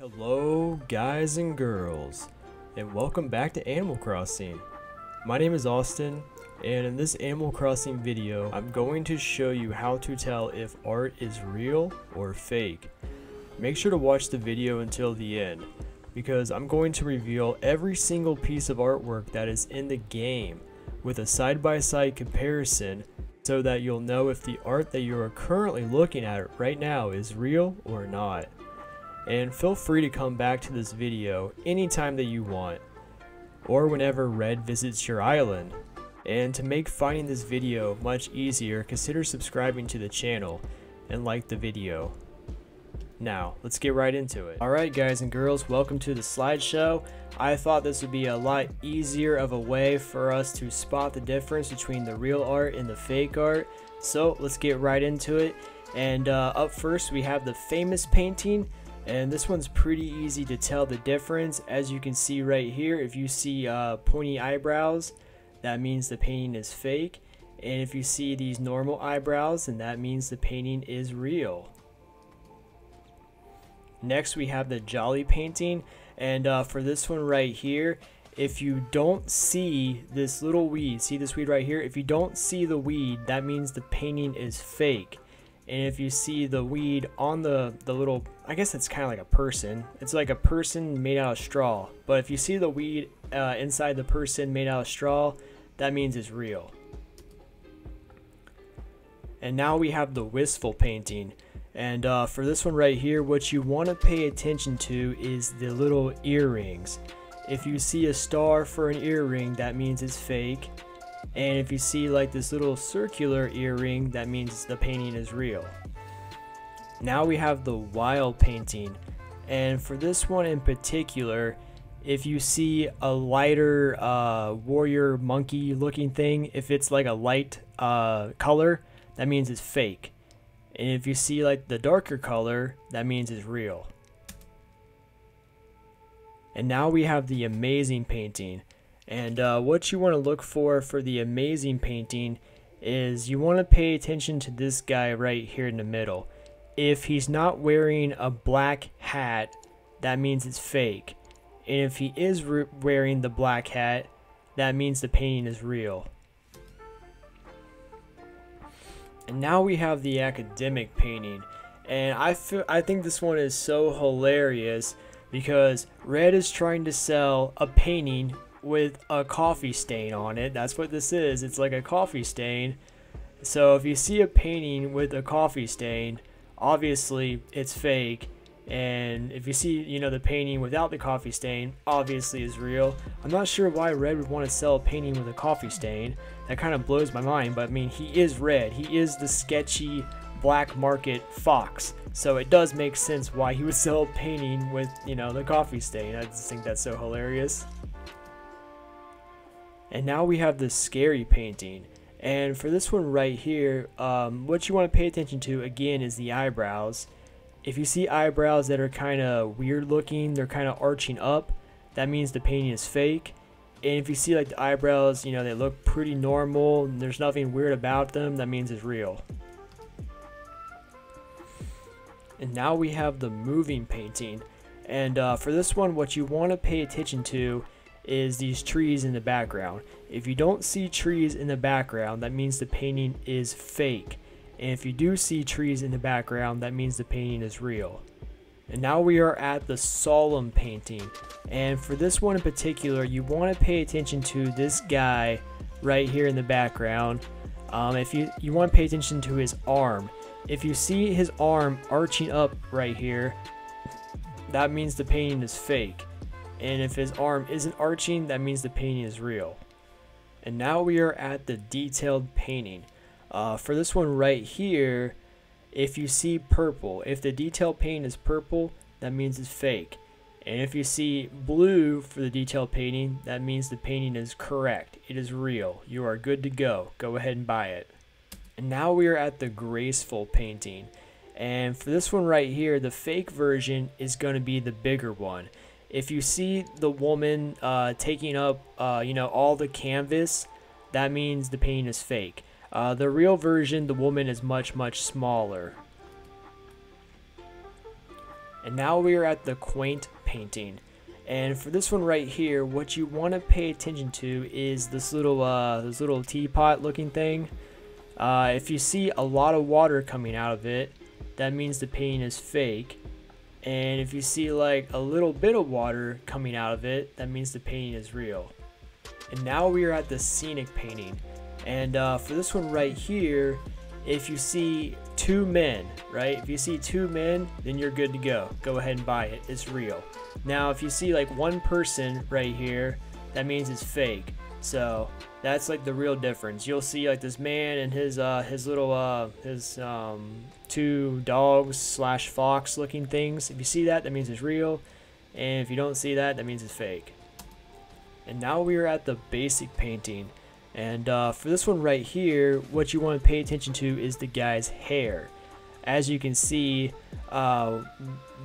Hello, guys and girls, and welcome back to Animal Crossing. My name is Austin, and in this Animal Crossing video, I'm going to show you how to tell if art is real or fake. Make sure to watch the video until the end, because I'm going to reveal every single piece of artwork that is in the game with a side-by-side -side comparison so that you'll know if the art that you are currently looking at right now is real or not and feel free to come back to this video anytime that you want, or whenever Redd visits your island. And to make finding this video much easier, consider subscribing to the channel and like the video. Now, let's get right into it. Alright guys and girls, welcome to the slideshow. I thought this would be a lot easier of a way for us to spot the difference between the real art and the fake art. So let's get right into it. And uh, up first we have the famous painting and this one's pretty easy to tell the difference. As you can see right here if you see uh, pointy eyebrows that means the painting is fake. And if you see these normal eyebrows then that means the painting is real. Next we have the jolly painting. And uh, for this one right here if you don't see this little weed see this weed right here? If you don't see the weed that means the painting is fake and if you see the weed on the the little i guess it's kind of like a person. It's like a person made out of straw. But if you see the weed uh, inside the person made out of straw that means it's real. And now we have the wistful painting. And uh, for this one right here what you want to pay attention to is the little earrings. If you see a star for an earring that means it's fake and if you see like this little circular earring, that means the painting is real. Now we have the wild painting. And for this one in particular, if you see a lighter uh, warrior monkey looking thing, if it's like a light uh, color, that means it's fake. And if you see like the darker color, that means it's real. And now we have the amazing painting. And uh, what you want to look for for the amazing painting is you want to pay attention to this guy right here in the middle. If he's not wearing a black hat, that means it's fake. And if he is wearing the black hat, that means the painting is real. And now we have the academic painting. And I feel I think this one is so hilarious because Redd is trying to sell a painting with a coffee stain on it. That's what this is. It's like a coffee stain. So if you see a painting with a coffee stain, obviously it's fake. And if you see, you know, the painting without the coffee stain, obviously is real. I'm not sure why Redd would want to sell a painting with a coffee stain. That kind of blows my mind, but I mean, he is Redd. He is the sketchy black market fox. So it does make sense why he would sell a painting with, you know, the coffee stain. I just think that's so hilarious. And now we have the scary painting. And for this one right here, um, what you want to pay attention to again is the eyebrows. If you see eyebrows that are kind of weird looking, they're kind of arching up, that means the painting is fake. And if you see like the eyebrows, you know, they look pretty normal, there's nothing weird about them, that means it's real. And now we have the moving painting. And uh, for this one, what you want to pay attention to is these trees in the background. If you don't see trees in the background, that means the painting is fake. And if you do see trees in the background, that means the painting is real. And now we are at the solemn painting. And for this one in particular, you want to pay attention to this guy right here in the background. Um, if you, you want to pay attention to his arm. If you see his arm arching up right here, that means the painting is fake and if his arm isn't arching, that means the painting is real. And now we are at the detailed painting. Uh, for this one right here, if you see purple, if the detailed paint is purple, that means it's fake. And if you see blue for the detailed painting, that means the painting is correct. It is real. You are good to go. Go ahead and buy it. And now we are at the graceful painting. And for this one right here, the fake version is going to be the bigger one if you see the woman uh, taking up, uh, you know, all the canvas, that means the painting is fake. Uh, the real version, the woman is much, much smaller. And now we are at the quaint painting. And for this one right here, what you want to pay attention to is this little uh, this little teapot looking thing. Uh, if you see a lot of water coming out of it, that means the painting is fake. And if you see like a little bit of water coming out of it, that means the painting is real. And now we are at the scenic painting. And uh, for this one right here, if you see two men, right? If you see two men, then you're good to go. Go ahead and buy it. It's real. Now, if you see like one person right here, that means it's fake. So that's like the real difference. You'll see like this man and his uh, his little uh, his um, two dogs slash fox looking things. If you see that, that means it's real. And if you don't see that, that means it's fake. And now we are at the basic painting. And uh, for this one right here, what you want to pay attention to is the guy's hair. As you can see, uh,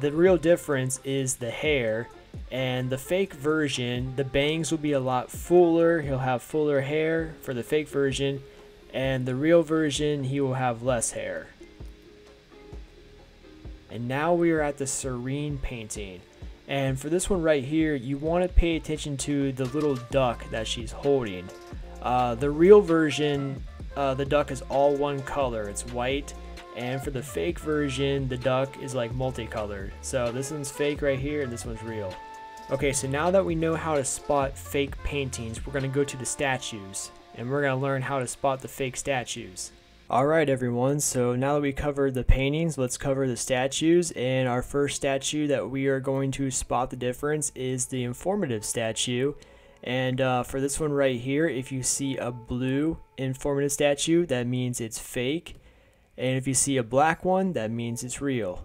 the real difference is the hair. And the fake version, the bangs will be a lot fuller. He'll have fuller hair for the fake version. And the real version, he will have less hair. And now we are at the serene painting. And for this one right here, you want to pay attention to the little duck that she's holding. Uh, the real version, uh, the duck is all one color. It's white. And for the fake version, the duck is like multicolored. So this one's fake right here and this one's real. Okay, so now that we know how to spot fake paintings, we're to go to the statues. And we're to learn how to spot the fake statues. Alright everyone, so now that we covered the paintings, let's cover the statues. And our first statue that we are going to spot the difference is the informative statue. And uh, for this one right here, if you see a blue informative statue, that means it's fake. And if you see a black one, that means it's real.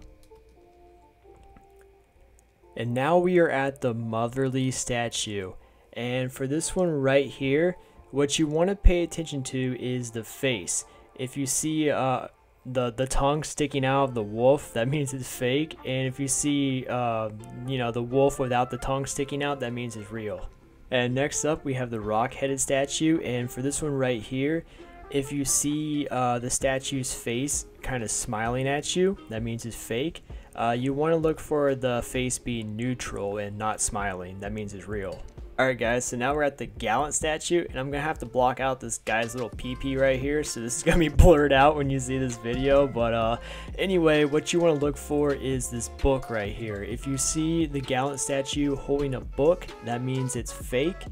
And now we are at the motherly statue. And for this one right here, what you want to pay attention to is the face if you see uh, the the tongue sticking out of the wolf, that means it's fake. And if you see, uh, you know, the wolf without the tongue sticking out, that means it's real. And next up, we have the rock-headed statue. And for this one right here, if you see uh, the statue's face kind of smiling at you, that means it's fake. Uh, you want to look for the face being neutral and not smiling. That means it's real. Alright guys, so now we're at the Gallant statue, and I'm going to have to block out this guy's little PP right here, so this is going to be blurred out when you see this video, but uh, anyway, what you want to look for is this book right here. If you see the Gallant statue holding a book, that means it's fake,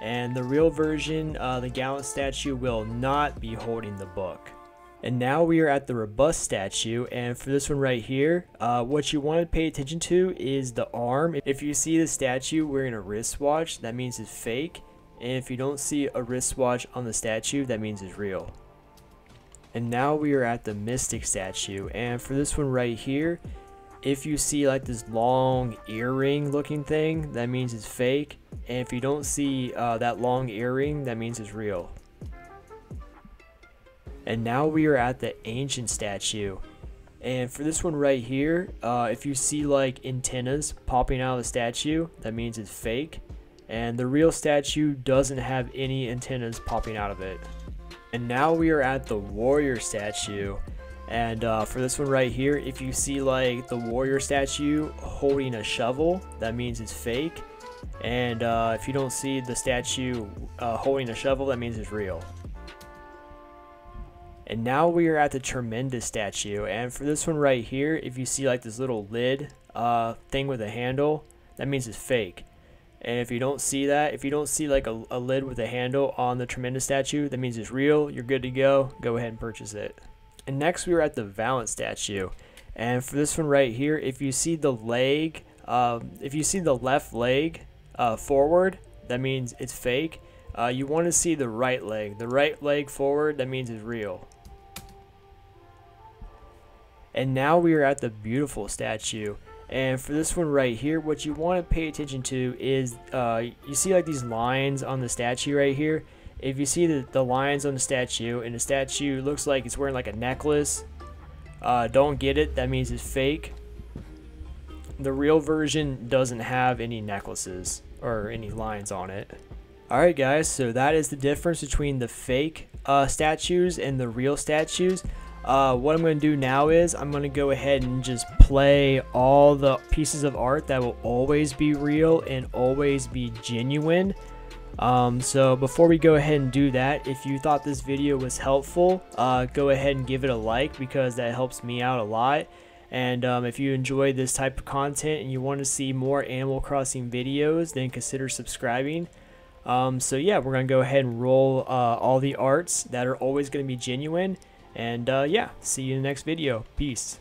and the real version, uh, the Gallant statue will not be holding the book. And now we are at the robust statue, and for this one right here, uh, what you want to pay attention to is the arm. If you see the statue wearing a wristwatch, that means it's fake. And if you don't see a wristwatch on the statue, that means it's real. And now we are at the mystic statue, and for this one right here, if you see like this long earring looking thing, that means it's fake. And if you don't see uh, that long earring, that means it's real. And now we are at the ancient statue. And for this one right here, uh, if you see like antennas popping out of the statue, that means it's fake. And the real statue doesn't have any antennas popping out of it. And now we are at the warrior statue. And uh, for this one right here, if you see like the warrior statue holding a shovel, that means it's fake. And uh, if you don't see the statue uh, holding a shovel, that means it's real. And now we are at the tremendous statue. And for this one right here, if you see like this little lid uh, thing with a handle, that means it's fake. And if you don't see that, if you don't see like a, a lid with a handle on the tremendous statue, that means it's real. You're good to go. Go ahead and purchase it. And next we are at the Valiant statue. And for this one right here, if you see the leg, uh, if you see the left leg uh, forward, that means it's fake. Uh, you want to see the right leg. The right leg forward, that means it's real. And now we are at the beautiful statue. And for this one right here, what you want to pay attention to is, uh, you see like these lines on the statue right here. If you see the, the lines on the statue, and the statue looks like it's wearing like a necklace, uh, don't get it, that means it's fake. The real version doesn't have any necklaces or any lines on it. Alright guys, so that is the difference between the fake uh, statues and the real statues. uh, what I'm going to do now is I'm going to go ahead and just play all the pieces of art that will always be real and always be genuine. Um, so before we go ahead and do that, if you thought this video was helpful, uh, go ahead and give it a like because that helps me out a lot. And um, if you enjoy this type of content and you want to see more Animal Crossing videos, then consider subscribing. Um, so yeah, we're going to go ahead and roll uh, all the arts that are always going to be genuine. And uh, yeah, see you in the next video. Peace.